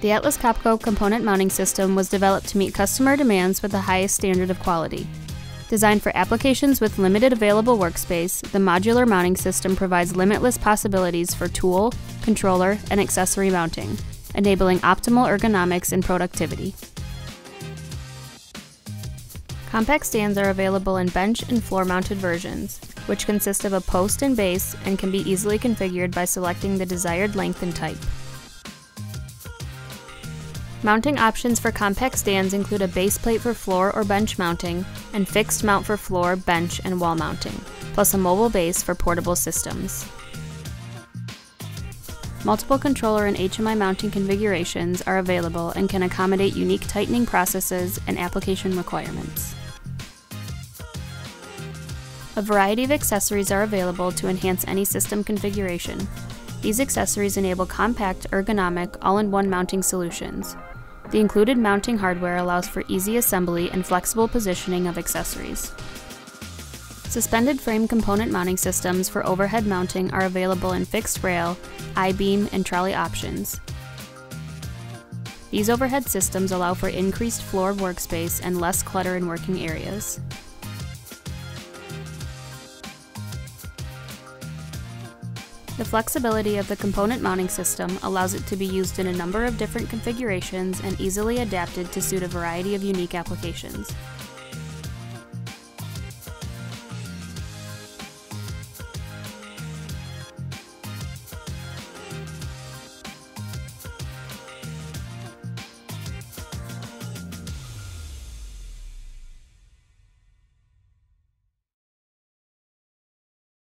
The Atlas Copco component mounting system was developed to meet customer demands with the highest standard of quality. Designed for applications with limited available workspace, the modular mounting system provides limitless possibilities for tool, controller, and accessory mounting, enabling optimal ergonomics and productivity. Compact stands are available in bench and floor mounted versions, which consist of a post and base and can be easily configured by selecting the desired length and type. Mounting options for compact stands include a base plate for floor or bench mounting and fixed mount for floor, bench, and wall mounting, plus a mobile base for portable systems. Multiple controller and HMI mounting configurations are available and can accommodate unique tightening processes and application requirements. A variety of accessories are available to enhance any system configuration. These accessories enable compact, ergonomic, all-in-one mounting solutions, the included mounting hardware allows for easy assembly and flexible positioning of accessories. Suspended frame component mounting systems for overhead mounting are available in fixed rail, I-beam, and trolley options. These overhead systems allow for increased floor workspace and less clutter in working areas. The flexibility of the component mounting system allows it to be used in a number of different configurations and easily adapted to suit a variety of unique applications.